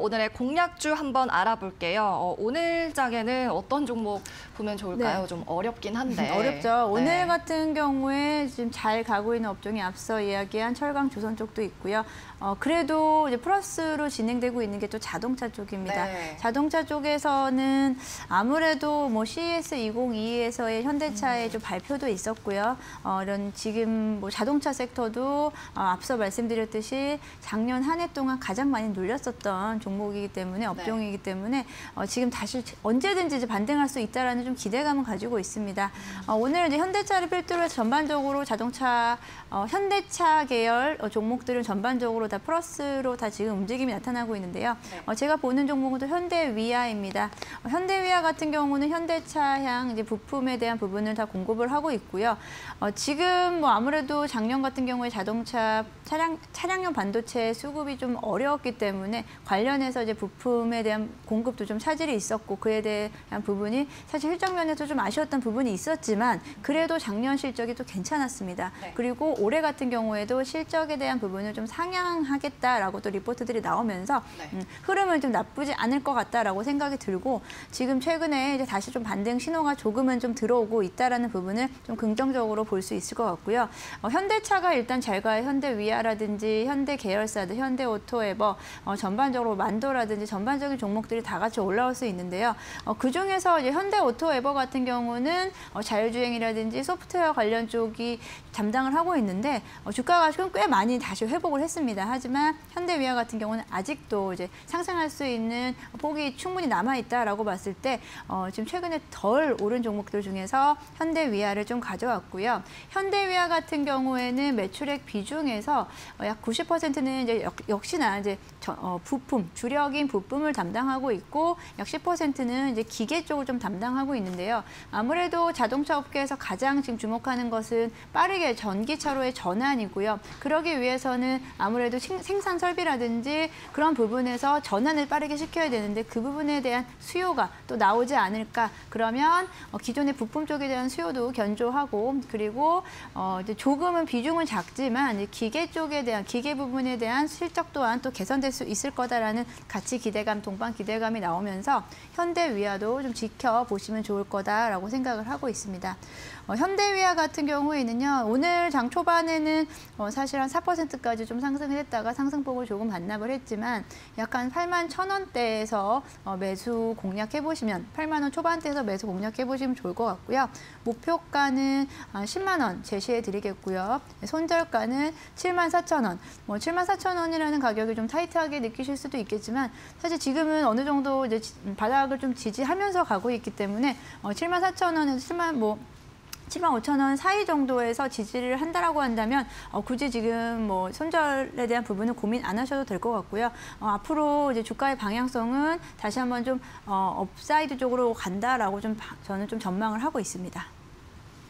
오늘의 공략주 한번 알아볼게요. 어, 오늘 장에는 어떤 종목 보면 좋을까요? 네. 좀 어렵긴 한데. 어렵죠. 오늘 네. 같은 경우에 지금 잘 가고 있는 업종이 앞서 이야기한 철강 조선 쪽도 있고요. 어, 그래도 이제 플러스로 진행되고 있는 게 또 자동차 쪽입니다. 네. 자동차 쪽에서는 아무래도 뭐 CES 2022에서의 현대차의 좀 발표도 있었고요. 어, 이런 지금 뭐 자동차 섹터도 어, 앞서 말씀드렸듯이 작년 한 해 동안 가장 많이 눌렸었던 종목이기 때문에 업종이기 때문에 어, 지금 다시 언제든지 반등할 수 있다라는 좀 기대감을 가지고 있습니다. 어, 오늘 이제 현대차를 필두로 해서 전반적으로 자동차 어, 현대차 계열 어, 종목들은 전반적으로 다 플러스로 다 지금 움직임이 나타나고 있는데요. 네. 어, 제가 보는 종목은 또 현대위아입니다. 어, 현대위아 같은 경우는 현대차향 이제 부품에 대한 부분을 다 공급을 하고 있고요. 어, 지금 뭐 아무래도 작년 같은 경우에 자동차 차량 차량용 반도체 수급이 좀 어려웠기 때문에 관련 해서 이제 부품에 대한 공급도 좀 차질이 있었고 그에 대한 부분이 사실 실적 면에서 좀 아쉬웠던 부분이 있었지만 그래도 작년 실적이 또 괜찮았습니다. 네. 그리고 올해 같은 경우에도 실적에 대한 부분을 좀 상향하겠다라고 또 리포트들이 나오면서 네. 음, 흐름은 좀 나쁘지 않을 것 같다라고 생각이 들고 지금 최근에 이제 다시 좀 반등 신호가 조금은 좀 들어오고 있다라는 부분을 좀 긍정적으로 볼 수 있을 것 같고요. 어, 현대차가 일단 잘 가요. 현대 위아라든지 현대 계열사들, 현대 오토에버 어, 전반적으로 만도라든지 전반적인 종목들이 다 같이 올라올 수 있는데요. 어, 그 중에서 이제 현대오토 에버 같은 경우는 어, 자율주행이라든지 소프트웨어 관련 쪽이 담당을 하고 있는데 어, 주가가 지금 꽤 많이 다시 회복을 했습니다. 하지만 현대위아 같은 경우는 아직도 이제 상승할 수 있는 폭이 충분히 남아 있다라고 봤을 때 어, 지금 최근에 덜 오른 종목들 중에서 현대위아를 좀 가져왔고요. 현대위아 같은 경우에는 매출액 비중에서 어, 약 90%는 이제 역, 역시나 이제 저, 어, 부품 주력인 부품을 담당하고 있고 약 10%는 이제 기계 쪽을 좀 담당하고 있는데요. 아무래도 자동차 업계에서 가장 지금 주목하는 것은 빠르게 전기차로의 전환이고요. 그러기 위해서는 아무래도 생- 생산 설비라든지 그런 부분에서 전환을 빠르게 시켜야 되는데 그 부분에 대한 수요가 또 나오지 않을까. 그러면 어, 기존의 부품 쪽에 대한 수요도 견조하고 그리고 어, 이제 조금은 비중은 작지만 기계 쪽에 대한 기계 부분에 대한 실적 또한 또 개선될 수 있을 거다라는 가치 기대감, 동반 기대감이 나오면서 현대위아도 좀 지켜보시면 좋을 거다라고 생각을 하고 있습니다. 어, 현대위아 같은 경우에는요, 오늘 장 초반에는 어, 사실 한 4%까지 좀 상승을 했다가 상승폭을 조금 반납을 했지만 약간 8만 천 원대에서 어, 매수 공략해 보시면 8만 원 초반대에서 매수 공략해 보시면 좋을 것 같고요. 목표가는 한 10만 원 제시해 드리겠고요. 손절가는 7만 4천 원. 뭐 7만 4천 원이라는 가격이 좀 타이트하게 느끼실 수도 있 겠지만 사실 지금은 어느 정도 이제 지- 바닥을 좀 지지하면서 가고 있기 때문에 어, 7만 4천 원에서 7만 뭐 7만 5천 원 사이 정도에서 지지를 한다라고 한다면 어, 굳이 지금 뭐 손절에 대한 부분은 고민 안 하셔도 될 것 같고요. 어, 앞으로 이제 주가의 방향성은 다시 한번 좀 어, 업사이드 쪽으로 간다라고 좀 바- 저는 좀 전망을 하고 있습니다.